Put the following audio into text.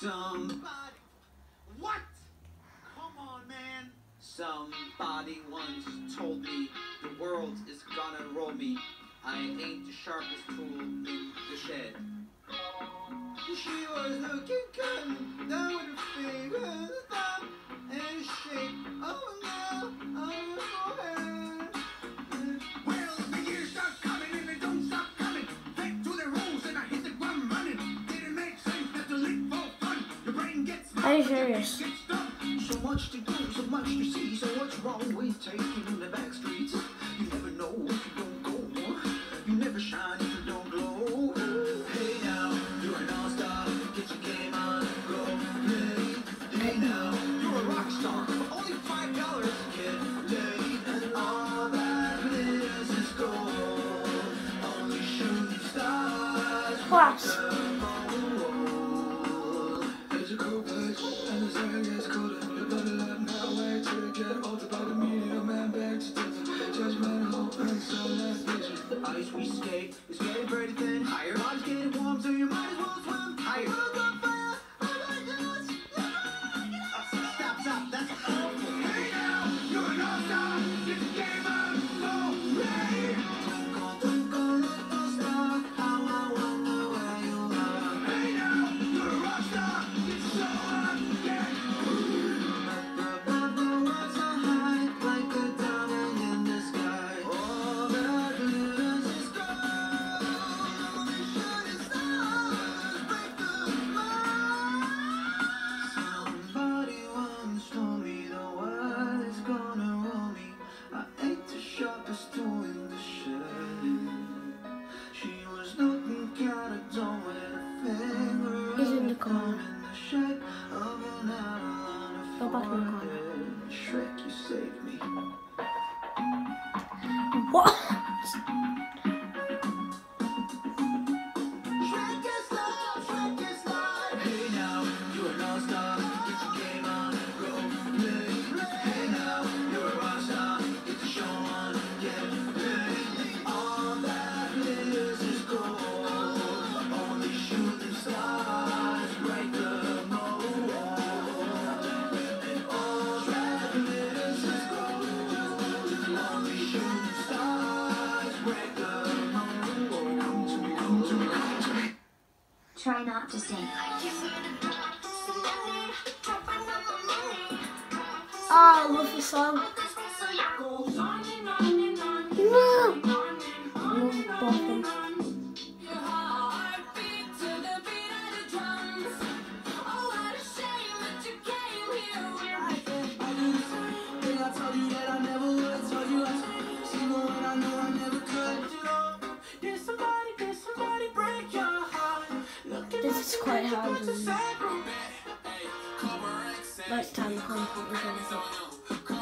Somebody. What? Come on, man. Somebody once told me the world is gonna roll me. I ain't the sharpest tool in the shed. She was looking good, down with her fingers, thumb and shape. Oh no, I'm a boy. Are you serious? So much to do, so much to see, so what's wrong with taking the back streets? You never know if you don't go, you never shine if you don't glow. Hey now, you're an all-star, get your game on, go play. Hey now, you're a rock star, for only five dollars, get laid. And all that glitters is gold, only shooting stars. Shrek, you saved me. What? Try not to sing. Oh, love this song. most time the home pump was on